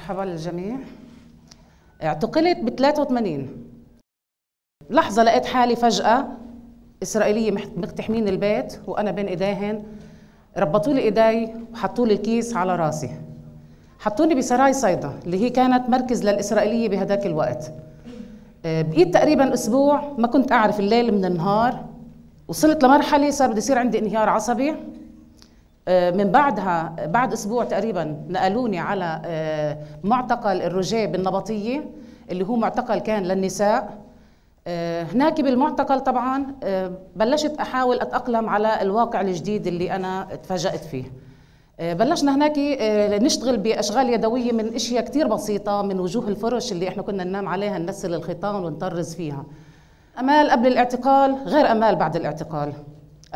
مرحبا للجميع. اعتقلت ب 83 لحظة لقيت حالي فجأة إسرائيلية مقتحمين البيت وأنا بين إيديهن ربطوا لي إيدي وحطوا لي الكيس على راسي. حطوني بسراي صيدا اللي هي كانت مركز للإسرائيلية بهداك الوقت. آه، بقيت تقريبا أسبوع ما كنت أعرف الليل من النهار وصلت لمرحلة صار بده يصير عندي انهيار عصبي. من بعدها بعد أسبوع تقريبا نقلوني على آه، معتقل الرجاء بالنبطية اللي هو معتقل كان للنساء. آه، هناك بالمعتقل طبعا بلشت أحاول أتأقلم على الواقع الجديد اللي أنا تفاجأت فيه. بلشنا هناك نشتغل بأشغال يدوية من أشياء كثير بسيطة من وجوه الفرش اللي إحنا كنا ننام عليها ننسل الخيطان ونطرز فيها. أمال قبل الاعتقال؟ غير أمال بعد الاعتقال.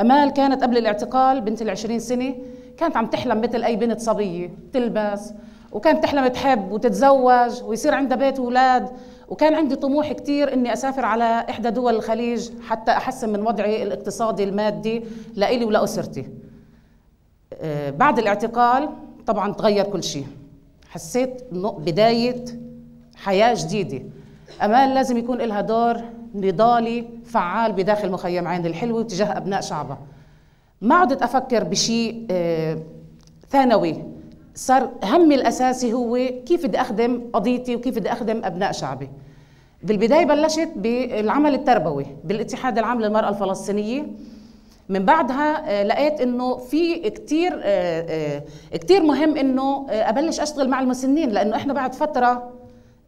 أمال كانت قبل الاعتقال بنت العشرين سنة كانت عم تحلم مثل أي بنت صبية تلبس وكانت تحلم تحب وتتزوج ويصير عندها بيت وأولاد وكان عندي طموح كثير إني أسافر على إحدى دول الخليج حتى أحسن من وضعي الاقتصادي المادي لإلي ولاسرتي آه، بعد الاعتقال طبعا تغير كل شيء. حسيت إنه بداية حياة جديدة. امال لازم يكون لها دور نضالي فعال بداخل مخيم عين الحلوة تجاه أبناء شعبها. ما عدت أفكر بشيء آه، ثانوي. صار همي الأساسي هو كيف بدي أخدم قضيتي وكيف بدي أخدم أبناء شعبي. بالبداية بلشت بالعمل التربوي بالاتحاد العام للمرأة الفلسطينية. من بعدها آه، لقيت إنه في كثير آه، كثير مهم إنه أبلش أشتغل مع المسنين لأنه إحنا بعد فترة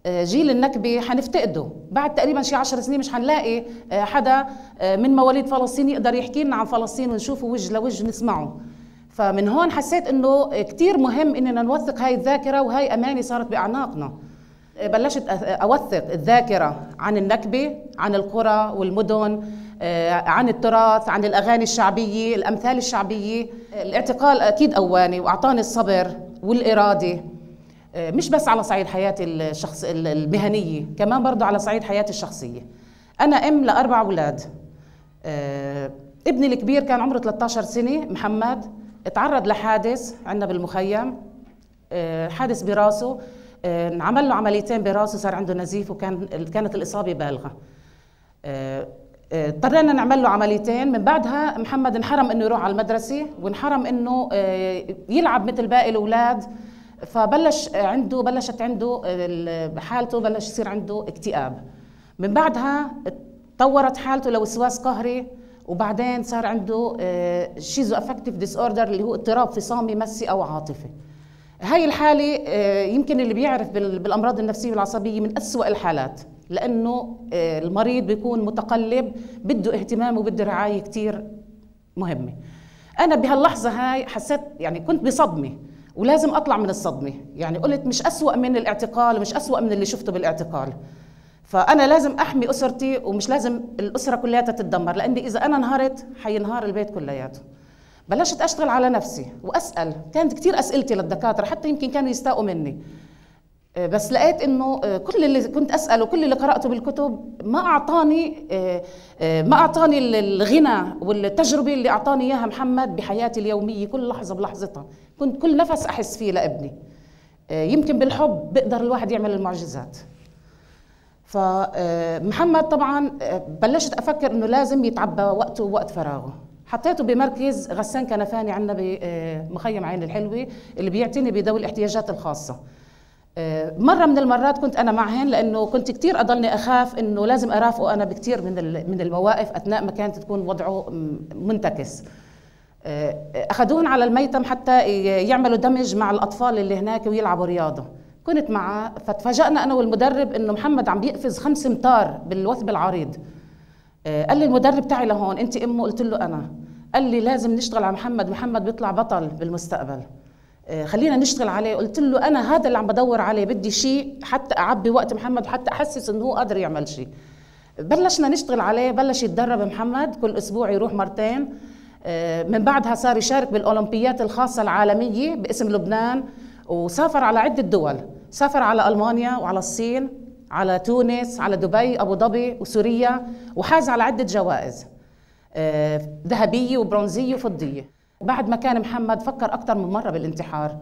جيل النكبة حنفتقده. بعد تقريبا شي عشر سنين مش حنلاقي آه، حدا آه، من مواليد فلسطين يقدر يحكي لنا عن فلسطين ونشوفه وجه لوجه نسمعه فمن هون حسيت إنه كثير مهم إننا نوثق هاي الذاكرة وهي امانه صارت بأعناقنا. بلشت أوثق الذاكرة عن النكبه عن القرى والمدن عن التراث عن الأغاني الشعبية الأمثال الشعبية. الاعتقال أكيد قواني وأعطاني الصبر والإرادة. آه، مش بس على صعيد حياتي الشخص المهنية كمان برضه على صعيد حياتي الشخصية. أنا أم لأربع أولاد. آه، ابني الكبير كان عمره 13 سنة محمد. تعرض لحادث عندنا بالمخيم. آه، حادث براسه. انعمل له عمليتين براسه صار عنده نزيف وكان كانت الإصابة بالغة. اضطرينا نعمل له عمليتين. من بعدها محمد انحرم إنه يروح على المدرسة وانحرم إنه يلعب مثل باقي الأولاد. فبلش عنده بلشت عنده حالته بلش يصير عنده اكتئاب. من بعدها تطورت حالته لوسواس قهري وبعدين صار عنده schizoaffective disorder اللي هو اضطراب فصامي مسي أو عاطفي. هاي الحالة آه، يمكن اللي بيعرف بالأمراض النفسية والعصبية من أسوأ الحالات لأنه آه، المريض بيكون متقلب بده اهتمام وبده رعاية كتير مهمة. أنا بهاللحظة هاي حسيت يعني كنت بصدمة. ولازم أطلع من الصدمة. يعني قلت مش أسوأ من الاعتقال مش أسوأ من اللي شفته بالاعتقال. فأنا لازم أحمي أسرتي ومش لازم الأسرة كلها تتدمر لأني إذا أنا انهارت حينهار البيت كلياته. بلشت أشتغل على نفسي وأسأل. كانت كثير أسئلتي للدكاترة حتى يمكن كانوا يستاءوا مني. بس لقيت إنه آه، كل اللي كنت اساله كل اللي قرأته بالكتب ما أعطاني آه، ما أعطاني الغنى والتجربة اللي أعطاني إياها محمد بحياتي اليومية كل لحظة بلحظتها. كنت كل نفس أحس فيه لابني. يمكن بالحب بيقدر الواحد يعمل المعجزات. فمحمد طبعا بلشت أفكر إنه لازم يتعبى وقته ووقت فراغه. حطيته بمركز غسان كنفاني عندنا بمخيم عين الحلوة اللي بيعتني بذوي الاحتياجات الخاصة. آه، مرة من المرات كنت أنا معهن لأنه كنت كثير أضلني أخاف إنه لازم أرافقه أنا بكثير من من المواقف أثناء ما كانت تكون وضعه منتكس. آه، أخذوهن على الميتم حتى يعملوا دمج مع الأطفال اللي هناك ويلعبوا رياضة. كنت معه فتفاجأنا أنا والمدرب إنه محمد عم بيقفز خمس امتار بالوثب العريض. آه، قال لي المدرب تعي لهون أنت أمه قلت له أنا. قال لي لازم نشتغل على محمد، محمد بيطلع بطل بالمستقبل. آه، خلينا نشتغل عليه. قلت له أنا هذا اللي عم بدور عليه بدي شيء حتى أعبي وقت محمد حتى أحسس إنه هو قادر يعمل شيء. بلشنا نشتغل عليه بلش يتدرب محمد كل أسبوع يروح مرتين. آه، من بعدها صار يشارك بالأولمبيات الخاصة العالمية باسم لبنان وسافر على عدة دول. سافر على ألمانيا وعلى الصين على تونس على دبي أبو ظبي وسوريا وحاز على عدة جوائز آه، ذهبية وبرونزية وفضية. بعد ما كان محمد فكر أكثر من مرة بالانتحار.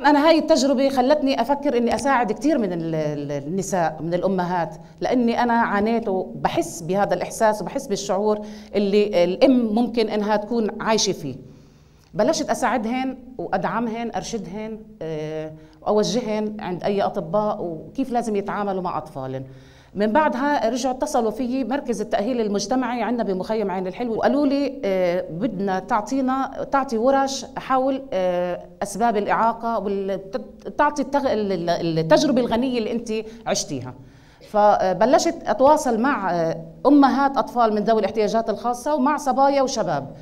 أنا هاي التجربة خلتني أفكر إني أساعد كثير من النساء من الأمهات لأني أنا عانيت وبحس بهذا الإحساس وبحس بالشعور اللي الأم ممكن إنها تكون عايشة فيه. بلشت أساعدهن وأدعمهن أرشدهن آه، وأوجهن عند أي أطباء وكيف لازم يتعاملوا مع أطفالهن من بعدها رجعوا اتصلوا فيي مركز التأهيل المجتمعي عندنا بمخيم عين الحلو. وقالوا لي آه، بدنا تعطينا تعطي ورش حول آه، أسباب الإعاقة وتعطي التجربة الغنية اللي أنت عشتيها. فبلشت أتواصل مع أمهات أطفال من ذوي الاحتياجات الخاصة ومع صبايا وشباب.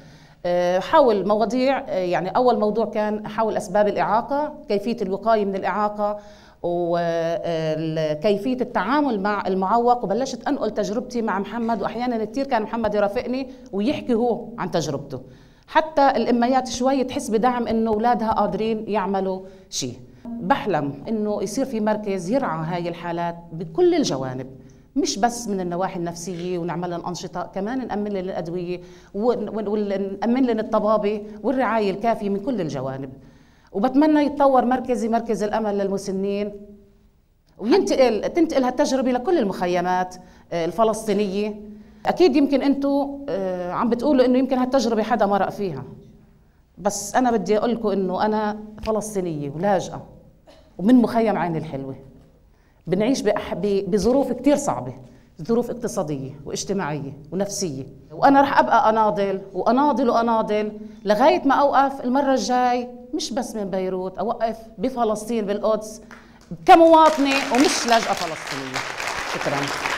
آه، حول مواضيع آه، يعني أول موضوع كان حول أسباب الإعاقة كيفية الوقاية من الإعاقة وكيفية التعامل مع المعوق. وبلشت أنقل تجربتي مع محمد وأحيانا كثير كان محمد يرافقني ويحكي هو عن تجربته. حتى الأميات شوي تحس بدعم إنه أولادها قادرين يعملوا شيء بحلم إنه يصير في مركز يرعى هاي الحالات بكل الجوانب مش بس من النواحي النفسية ونعمل لهم أنشطة كمان نأمن لهم الأدوية ونأمن لهم الطبابة والرعاية الكافية من كل الجوانب. وبتمنى يتطور مركزي مركز الأمل للمسنين. وينتقل تنتقل هالتجربة لكل المخيمات آه، الفلسطينية. أكيد يمكن أنتم آه، عم بتقولوا إنه يمكن هالتجربة حدا مرق فيها. بس أنا بدي أقول لكم إنه أنا فلسطينية ولاجئة ومن مخيم عين الحلوة. بنعيش بظروف كثير صعبة. ظروف اقتصادية واجتماعية ونفسية. وأنا رح أبقى أناضل وأناضل وأناضل لغاية ما أوقف المرة الجاي مش بس من بيروت أوقف بفلسطين بالقدس كمواطنة ومش لاجئة فلسطينية. شكراً.